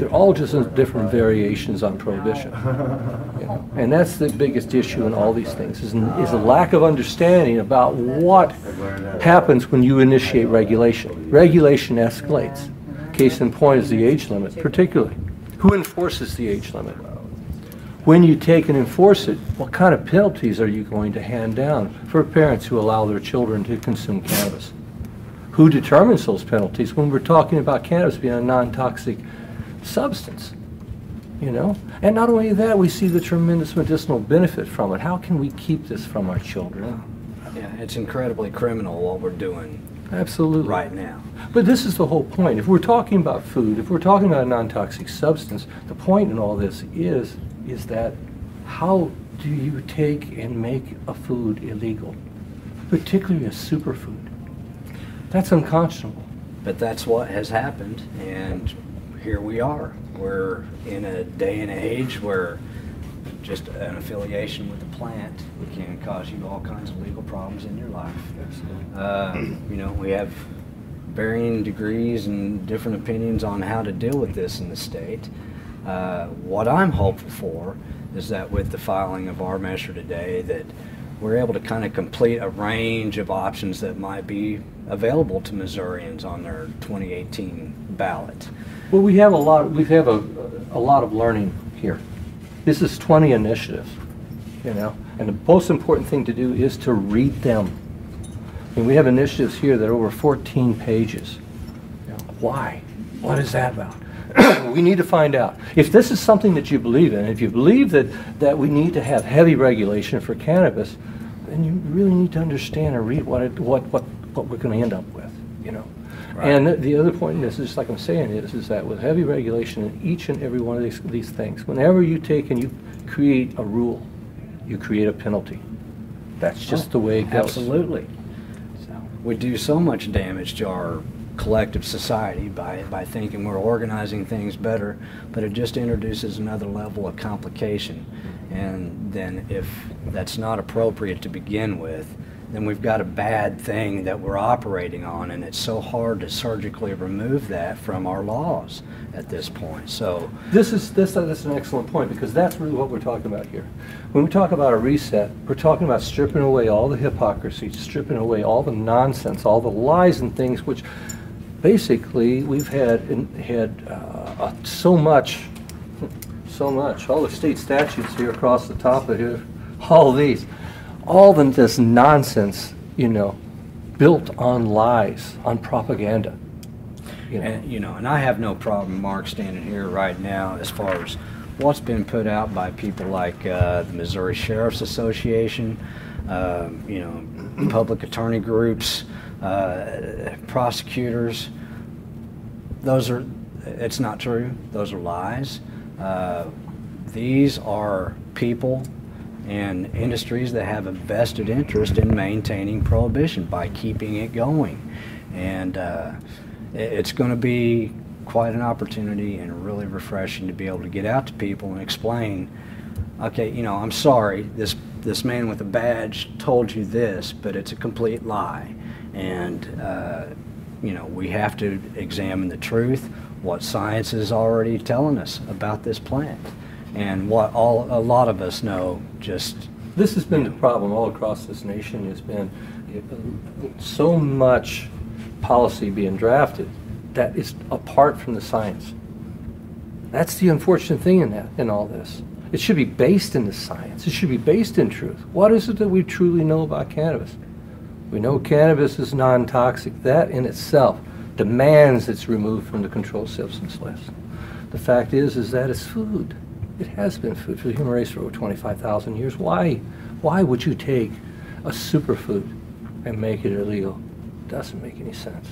They're all just different variations on prohibition. you know. And that's the biggest issue in all these things, is, is a lack of understanding about what happens when you initiate regulation. Regulation escalates. Case in point is the age limit, particularly. Who enforces the age limit? When you take and enforce it, what kind of penalties are you going to hand down for parents who allow their children to consume cannabis? Who determines those penalties when we're talking about cannabis being a non-toxic substance? You know? And not only that, we see the tremendous medicinal benefit from it. How can we keep this from our children? Yeah, it's incredibly criminal what we're doing Absolutely. right now. But this is the whole point. If we're talking about food, if we're talking about a non-toxic substance, the point in all this is, is that how do you take and make a food illegal, particularly a superfood? That's unconscionable. But that's what has happened, and here we are. We're in a day and age where just an affiliation with the plant can cause you all kinds of legal problems in your life. Uh, you know, we have varying degrees and different opinions on how to deal with this in the state. Uh, what I'm hopeful for is that with the filing of our measure today, that we're able to kind of complete a range of options that might be available to Missourians on their 2018 ballot. Well, we have a lot, we have a, a lot of learning here. This is 20 initiatives, you know, and the most important thing to do is to read them. And we have initiatives here that are over 14 pages. Why? What is that about? we need to find out. If this is something that you believe in, if you believe that, that we need to have heavy regulation for cannabis, then you really need to understand and read what, it, what, what, what we're going to end up with, you know. Right. And the- the other point in this, is like I'm saying, is, is that with heavy regulation in each and every one of these, these things, whenever you take and you create a rule, you create a penalty. That's just oh, the way it goes. Absolutely. So, we do so much damage to our collective society by, by thinking we're organizing things better, but it just introduces another level of complication. And then if that's not appropriate to begin with, then we've got a bad thing that we're operating on, and it's so hard to surgically remove that from our laws at this point. So, This is, this, that's an excellent point, because that's really what we're talking about here. When we talk about a reset, we're talking about stripping away all the hypocrisy, stripping away all the nonsense, all the lies and things which basically we've had, had uh, so much, so much, all the state statutes here across the top of here, all these, all of this nonsense, you know, built on lies, on propaganda. You know. And, you know, and I have no problem, Mark, standing here right now as far as what's been put out by people like uh, the Missouri Sheriff's Association, you know, public attorney groups, uh, prosecutors. Those are, it's not true. Those are lies. Uh, these are people and industries that have a vested interest in maintaining prohibition by keeping it going. And uh, it's going to be quite an opportunity and really refreshing to be able to get out to people and explain, okay, you know, I'm sorry, this, this man with a badge told you this, but it's a complete lie. And, uh, you know, we have to examine the truth, what science is already telling us about this plant, and what all, a lot of us know just This has been the problem all across this nation, has been uh, so much policy being drafted that is apart from the science. That's the unfortunate thing in that, in all this. It should be based in the science. It should be based in truth. What is it that we truly know about cannabis? We know cannabis is non-toxic. That in itself demands it's removed from the controlled substance list. The fact is, is that it's food. It has been food for the human race for over 25,000 years. Why, why would you take a superfood and make it illegal? Doesn't make any sense.